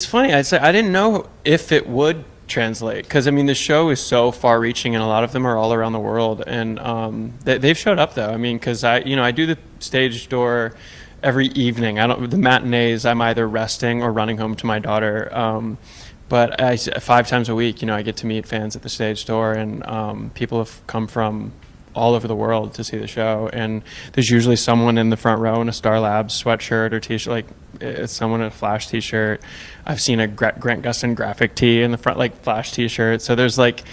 It's funny. I say I didn't know if it would translate because I mean the show is so far-reaching, and a lot of them are all around the world, and um, they, they've showed up though. I mean, because I you know I do the stage door every evening. I don't the matinees. I'm either resting or running home to my daughter. Um, but I, five times a week, you know, I get to meet fans at the stage door, and um, people have come from all over the world to see the show. And there's usually someone in the front row in a Star Labs sweatshirt or t-shirt, like it's someone in a Flash t-shirt. I've seen a Grant Gustin graphic tee in the front, like Flash t-shirt. So there's like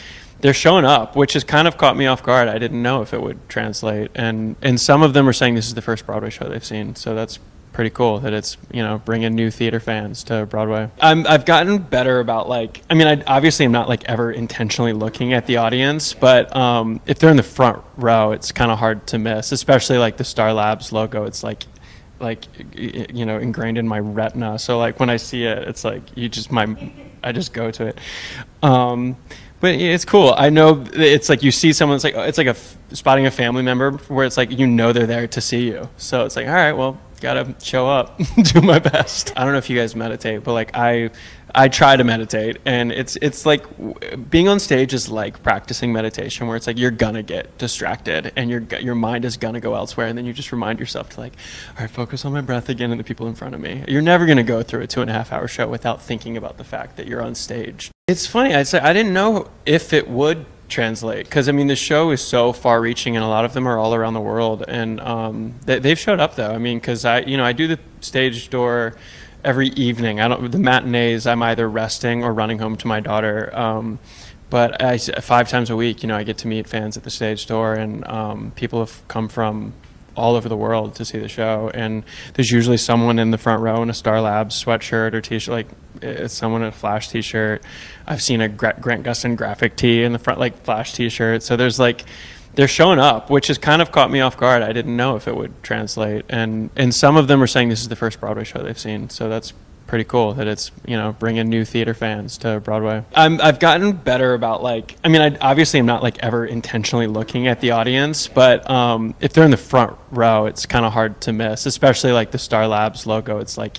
they're showing up, which has kind of caught me off guard. I didn't know if it would translate, and and some of them are saying this is the first Broadway show they've seen. So that's pretty cool that it's you know bringing new theater fans to Broadway. I'm, I've gotten better about like I mean I obviously I'm not like ever intentionally looking at the audience, but um, if they're in the front row, it's kind of hard to miss, especially like the Star Labs logo. It's like like you know ingrained in my retina. So like when I see it, it's like you just my I just go to it. Um, but it's cool. I know it's like you see someone. It's like it's like a spotting a family member where it's like you know they're there to see you. So it's like all right, well gotta show up, do my best. I don't know if you guys meditate, but like I, I try to meditate, and it's it's like being on stage is like practicing meditation, where it's like you're gonna get distracted, and your your mind is gonna go elsewhere, and then you just remind yourself to like, all right, focus on my breath again and the people in front of me. You're never gonna go through a two and a half hour show without thinking about the fact that you're on stage. It's funny. I say I didn't know if it would translate because I mean the show is so far-reaching, and a lot of them are all around the world, and um, they, have showed up though. I mean, because I you know I do the stage door every evening. I don't the matinees. I'm either resting or running home to my daughter. Um, but I, five times a week, you know, I get to meet fans at the stage door, and um, people have come from all over the world to see the show. And there's usually someone in the front row in a Star Labs sweatshirt or t-shirt, like it's someone in a Flash t-shirt. I've seen a Grant Gustin graphic tee in the front, like Flash t-shirt. So there's like, they're showing up, which has kind of caught me off guard. I didn't know if it would translate. And, and some of them are saying this is the first Broadway show they've seen. So that's pretty cool that it's you know bringing new theater fans to Broadway. I'm, I've gotten better about like I mean I obviously I'm not like ever intentionally looking at the audience, but um, if they're in the front row, it's kind of hard to miss, especially like the Star Labs logo. It's like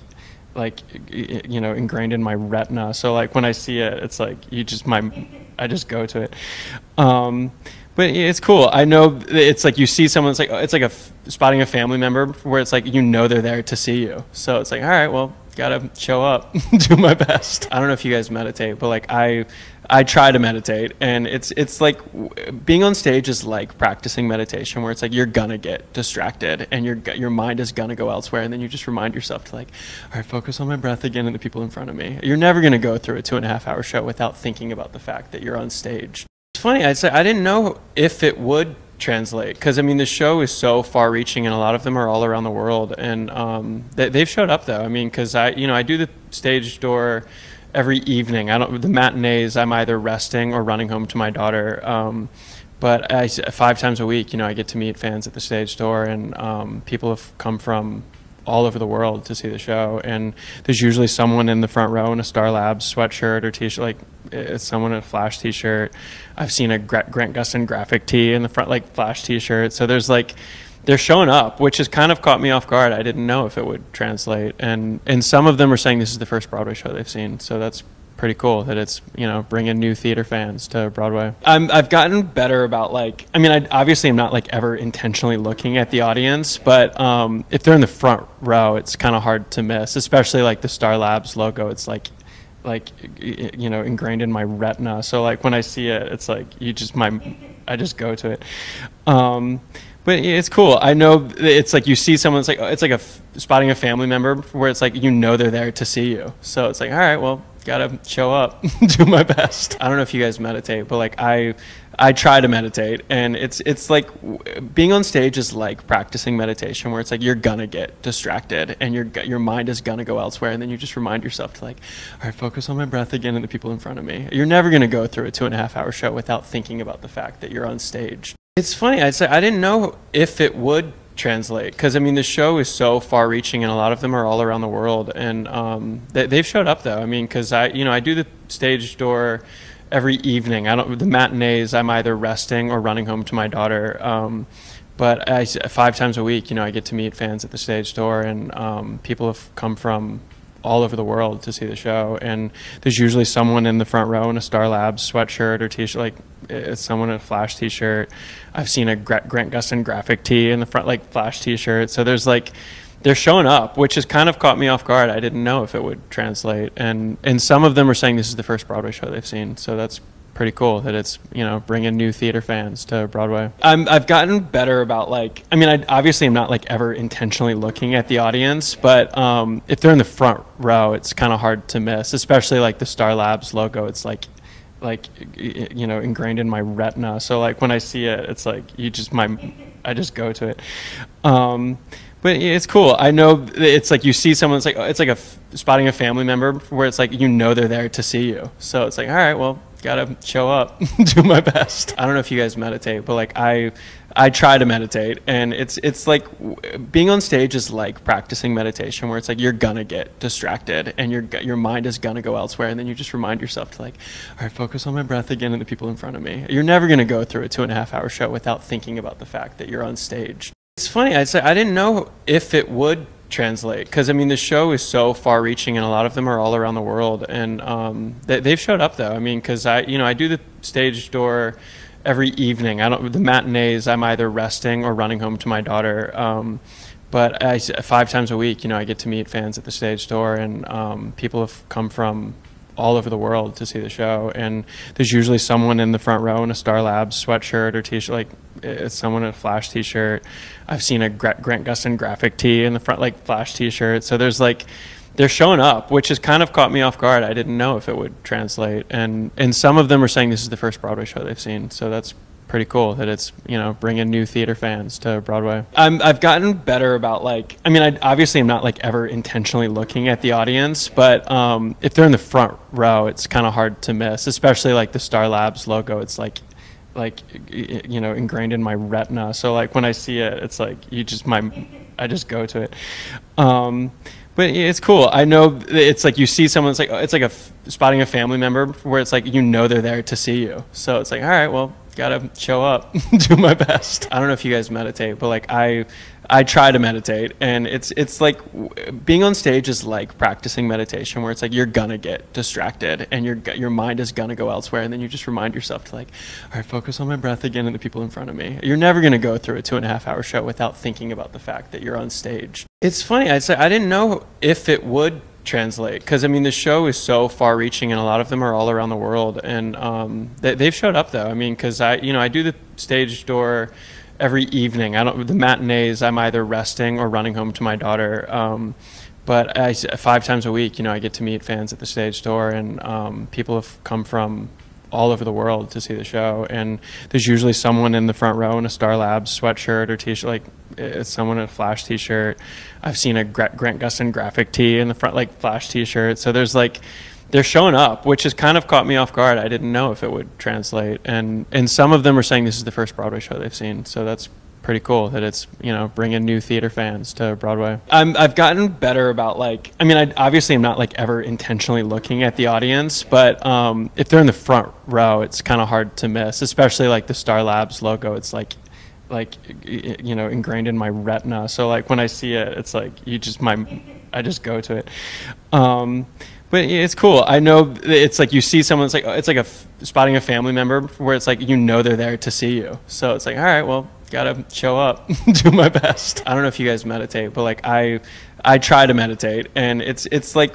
like you know ingrained in my retina. So like when I see it, it's like you just my I just go to it. Um, but it's cool. I know it's like you see someone. It's like it's like a spotting a family member where it's like you know they're there to see you. So it's like all right, well gotta show up, do my best. I don't know if you guys meditate, but like I, I try to meditate, and it's it's like being on stage is like practicing meditation, where it's like you're gonna get distracted, and your your mind is gonna go elsewhere, and then you just remind yourself to like, all right, focus on my breath again and the people in front of me. You're never gonna go through a two and a half hour show without thinking about the fact that you're on stage. It's funny. I say I didn't know if it would translate because I mean the show is so far-reaching, and a lot of them are all around the world, and um, they, have showed up though. I mean, because I you know I do the stage door every evening. I don't the matinees. I'm either resting or running home to my daughter. Um, but I, five times a week, you know, I get to meet fans at the stage door, and um, people have come from all over the world to see the show. And there's usually someone in the front row in a Star Labs sweatshirt or t-shirt, like it's someone in a Flash t-shirt. I've seen a Grant Gustin graphic tee in the front, like Flash t-shirt. So there's like, they're showing up, which has kind of caught me off guard. I didn't know if it would translate. And, and some of them are saying this is the first Broadway show they've seen. So that's pretty cool that it's you know bringing new theater fans to Broadway. I'm, I've gotten better about like I mean I obviously I'm not like ever intentionally looking at the audience, but um, if they're in the front row, it's kind of hard to miss, especially like the Star Labs logo. It's like like you know ingrained in my retina. So like when I see it, it's like you just my I just go to it. Um, but it's cool. I know it's like you see someone. It's like it's like a spotting a family member where it's like you know they're there to see you. So it's like all right, well gotta show up, do my best. I don't know if you guys meditate, but like I, I try to meditate, and it's it's like being on stage is like practicing meditation, where it's like you're gonna get distracted, and your your mind is gonna go elsewhere, and then you just remind yourself to like, all right, focus on my breath again and the people in front of me. You're never gonna go through a two and a half hour show without thinking about the fact that you're on stage. It's funny. I say I didn't know if it would translate because I mean the show is so far-reaching, and a lot of them are all around the world, and um, they, they've showed up though. I mean, because I you know I do the stage door every evening. I don't the matinees. I'm either resting or running home to my daughter. Um, but I, five times a week, you know, I get to meet fans at the stage door, and um, people have come from all over the world to see the show, and there's usually someone in the front row in a Star Labs sweatshirt or t-shirt, like it's someone in a Flash t-shirt. I've seen a Grant Gustin graphic tee in the front, like Flash t-shirt. So there's like they're showing up, which has kind of caught me off guard. I didn't know if it would translate, and and some of them are saying this is the first Broadway show they've seen. So that's pretty cool that it's you know bringing new theater fans to Broadway. I'm, I've gotten better about like I mean I obviously am not like ever intentionally looking at the audience, but um, if they're in the front row, it's kind of hard to miss, especially like the Star Labs logo. It's like like you know ingrained in my retina. So like when I see it, it's like you just my I just go to it. Um, but it's cool. I know it's like you see someone. It's like it's like a spotting a family member where it's like you know they're there to see you. So it's like all right, well gotta show up, do my best. I don't know if you guys meditate, but like I, I try to meditate, and it's it's like being on stage is like practicing meditation, where it's like you're gonna get distracted, and your your mind is gonna go elsewhere, and then you just remind yourself to like, all right, focus on my breath again and the people in front of me. You're never gonna go through a two and a half hour show without thinking about the fact that you're on stage. It's funny. I'd say I didn't know if it would translate because I mean the show is so far reaching and a lot of them are all around the world and um, they, have showed up though I mean because I you know I do the stage door every evening I don't the matinees I'm either resting or running home to my daughter um, but I, five times a week you know I get to meet fans at the stage door and um, people have come from all over the world to see the show. And there's usually someone in the front row in a Star Labs sweatshirt or t-shirt, like it's someone in a Flash t-shirt. I've seen a Grant Gustin graphic tee in the front, like Flash t-shirt. So there's like, they're showing up, which has kind of caught me off guard. I didn't know if it would translate. And, and some of them are saying this is the first Broadway show they've seen. So that's pretty cool that it's you know bringing new theater fans to Broadway. I'm, I've gotten better about like I mean I obviously am not like ever intentionally looking at the audience, but um, if they're in the front row, it's kind of hard to miss, especially like the Star Labs logo. It's like like you know ingrained in my retina. So like when I see it, it's like you just my I just go to it. Um, but it's cool. I know it's like you see someone. It's like it's like a spotting a family member where it's like you know they're there to see you. So it's like all right, well gotta show up, do my best. I don't know if you guys meditate, but like I, I try to meditate, and it's it's like being on stage is like practicing meditation, where it's like you're gonna get distracted, and your your mind is gonna go elsewhere, and then you just remind yourself to like, all right, focus on my breath again and the people in front of me. You're never gonna go through a two and a half hour show without thinking about the fact that you're on stage. It's funny. I'd say I didn't know if it would translate because I mean the show is so far reaching and a lot of them are all around the world and um, they, have showed up though I mean because I you know I do the stage door every evening I don't the matinees I'm either resting or running home to my daughter um, but I, five times a week you know I get to meet fans at the stage door and um, people have come from all over the world to see the show. And there's usually someone in the front row in a Star Labs sweatshirt or t-shirt, like it's someone in a Flash t-shirt. I've seen a Grant Gustin graphic tee in the front, like Flash t-shirt. So there's like, they're showing up, which has kind of caught me off guard. I didn't know if it would translate. And, and some of them are saying this is the first Broadway show they've seen. So that's pretty cool that it's you know bringing new theater fans to Broadway. I'm, I've gotten better about like I mean I obviously am not like ever intentionally looking at the audience, but um, if they're in the front row, it's kind of hard to miss, especially like the Star Labs logo. It's like like you know ingrained in my retina. So like when I see it, it's like you just my I just go to it. Um, but it's cool. I know it's like you see someone. It's like it's like a spotting a family member where it's like you know they're there to see you. So it's like all right, well gotta show up, do my best. I don't know if you guys meditate, but like I, I try to meditate, and it's it's like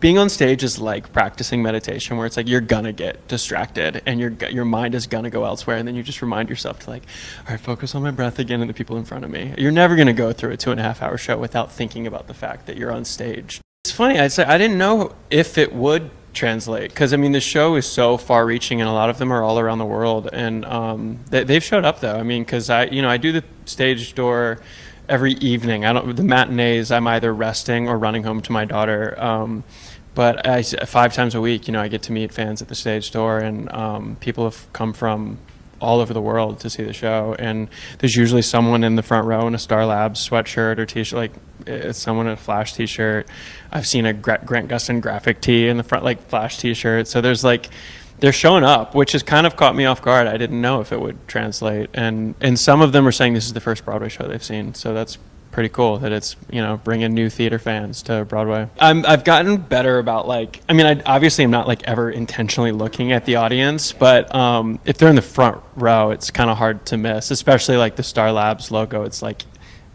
being on stage is like practicing meditation, where it's like you're gonna get distracted, and your your mind is gonna go elsewhere, and then you just remind yourself to like, all right, focus on my breath again and the people in front of me. You're never gonna go through a two and a half hour show without thinking about the fact that you're on stage. It's funny. I'd say I didn't know if it would translate. Because I mean the show is so far reaching and a lot of them are all around the world. And um, they, have showed up though. I mean because I you know I do the stage door every evening. I don't the matinees I'm either resting or running home to my daughter. Um, but I, five times a week you know I get to meet fans at the stage door and um, people have come from all over the world to see the show. And there's usually someone in the front row in a Star Labs sweatshirt or t-shirt, like it's someone in a Flash t-shirt. I've seen a Grant Gustin graphic tee in the front, like Flash t-shirt. So there's like, they're showing up, which has kind of caught me off guard. I didn't know if it would translate. And, and some of them are saying this is the first Broadway show they've seen. So that's pretty cool that it's you know bringing new theater fans to Broadway. I'm I've gotten better about like I mean I obviously I'm not like ever intentionally looking at the audience, but um, if they're in the front row, it's kind of hard to miss, especially like the Star Labs logo. It's like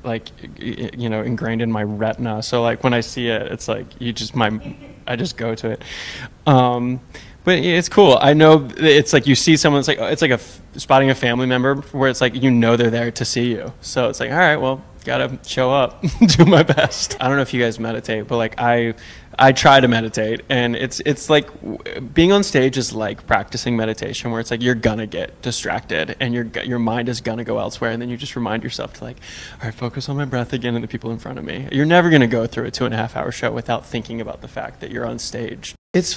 like you know ingrained in my retina. So like when I see it, it's like you just my I just go to it. Um, but it's cool. I know it's like you see someone. It's like it's like a spotting a family member where it's like you know they're there to see you. So it's like all right, well, gotta show up, do my best. I don't know if you guys meditate, but like I, I try to meditate, and it's it's like being on stage is like practicing meditation, where it's like you're gonna get distracted, and your your mind is gonna go elsewhere, and then you just remind yourself to like, all right, focus on my breath again and the people in front of me. You're never gonna go through a two and a half hour show without thinking about the fact that you're on stage. It's